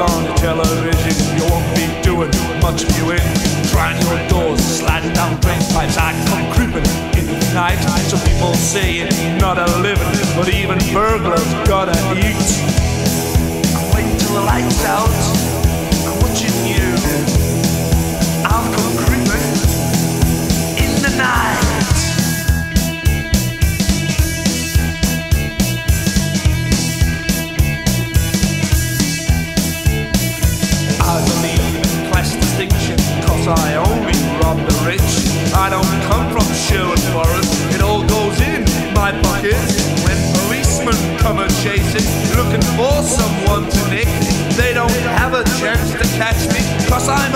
on the television. You won't be doing much viewing. Trying your doors, sliding down drain pipes. I come creeping in the night. So people say it's not a living, but even burglars gotta eat. my. When policemen come a chasing, looking for someone to nick, they don't have a chance to catch me, cause I'm